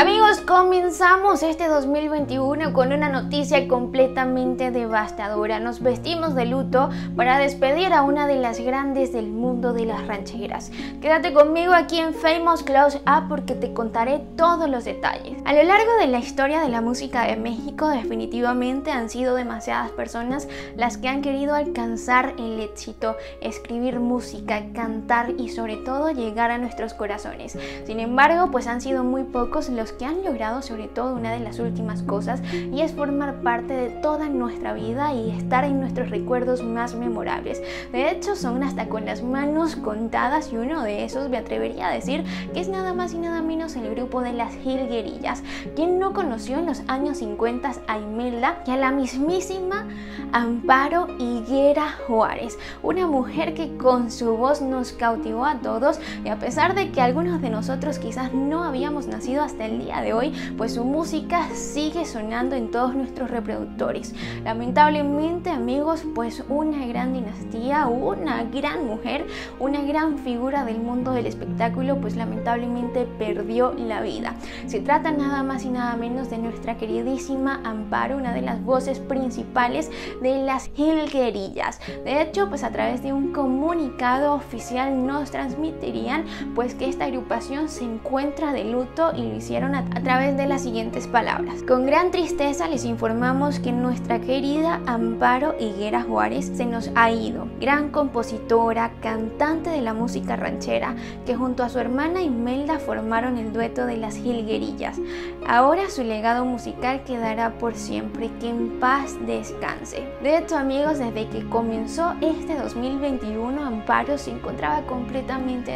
Amigos, comenzamos este 2021 con una noticia completamente devastadora. Nos vestimos de luto para despedir a una de las grandes del mundo de las rancheras. Quédate conmigo aquí en Famous Close Up porque te contaré todos los detalles. A lo largo de la historia de la música de México, definitivamente han sido demasiadas personas las que han querido alcanzar el éxito, escribir música, cantar y sobre todo llegar a nuestros corazones. Sin embargo, pues han sido muy pocos los que han logrado sobre todo una de las últimas cosas y es formar parte de toda nuestra vida y estar en nuestros recuerdos más memorables. De hecho, son hasta con las manos contadas y uno de esos me atrevería a decir que es nada más y nada menos el grupo de las Gilguerillas. quien no conoció en los años 50 a Imelda y a la mismísima Amparo Higuera Juárez? Una mujer que con su voz nos cautivó a todos y a pesar de que algunos de nosotros quizás no habíamos nacido hasta el el día de hoy, pues su música sigue sonando en todos nuestros reproductores. Lamentablemente, amigos, pues una gran dinastía, una gran mujer, una gran figura del mundo del espectáculo, pues lamentablemente perdió la vida. Se trata nada más y nada menos de nuestra queridísima Amparo, una de las voces principales de las Hilguerillas. De hecho, pues a través de un comunicado oficial nos transmitirían pues que esta agrupación se encuentra de luto y lo hicieron a, través de las siguientes palabras. Con gran tristeza les informamos que nuestra querida Amparo Higuera Juárez se nos ha ido. Gran compositora, cantante de la música ranchera, que junto a su hermana Imelda formaron el dueto de las Jilguerillas. Ahora su legado musical quedará por siempre, que en paz descanse. De hecho amigos, desde que comenzó este 2021, Amparo se encontraba completamente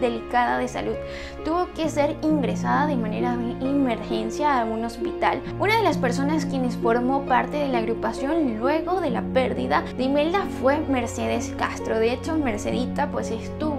delicada de salud. Tuvo que ser ingresada de manera emergencia a un hospital. Una de las personas quienes formó parte de la agrupación luego de la pérdida de Imelda fue Mercedes Castro. De hecho, Mercedita pues estuvo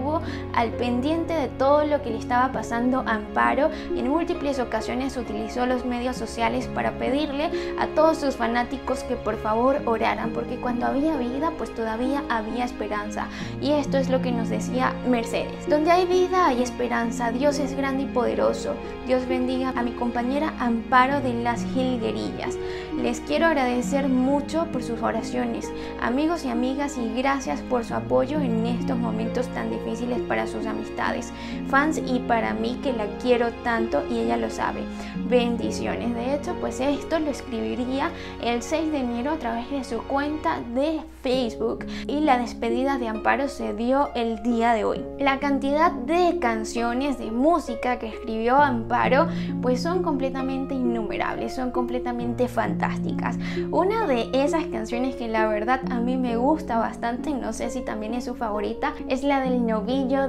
al pendiente de todo lo que le estaba pasando Amparo. Y en múltiples ocasiones utilizó los medios sociales para pedirle a todos sus fanáticos que por favor oraran porque cuando había vida pues todavía había esperanza. Y esto es lo que nos decía Mercedes. Donde hay vida hay esperanza, Dios es grande y poderoso, Dios bendiga a mi compañera Amparo de las Gilguerillas. Les quiero agradecer mucho por sus oraciones, amigos y amigas, y gracias por su apoyo en estos momentos tan difíciles para sus amistades, fans y para mí que la quiero tanto y ella lo sabe. Bendiciones. De hecho, pues esto lo escribiría el 6 de enero a través de su cuenta de Facebook y la despedida de Amparo se dio el día de hoy. La cantidad de canciones de música que escribió Amparo pues son completamente innumerables, son completamente fantásticas. Una de esas canciones que la verdad a mí me gusta bastante, no sé si también es su favorita, es la del novillo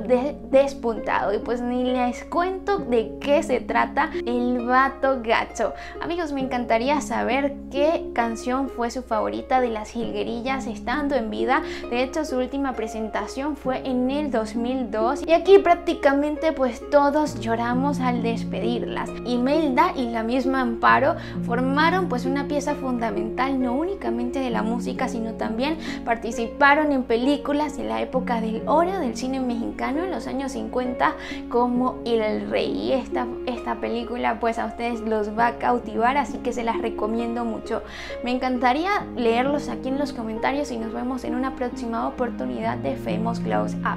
despuntado. Y pues ni les cuento de qué se trata el vato gacho. Amigos, me encantaría saber qué canción fue su favorita de las jilguerillas estando en vida. De hecho, su última presentación fue en el 2002 y aquí prácticamente pues todos lloramos al despedir Imelda y la misma Amparo formaron pues una pieza fundamental no únicamente de la música, sino también participaron en películas de la época del oro del cine mexicano en los años 50 como El Rey. Esta, esta película pues a ustedes los va a cautivar, así que se las recomiendo mucho. Me encantaría leerlos aquí en los comentarios y nos vemos en una próxima oportunidad de Famous Close Up.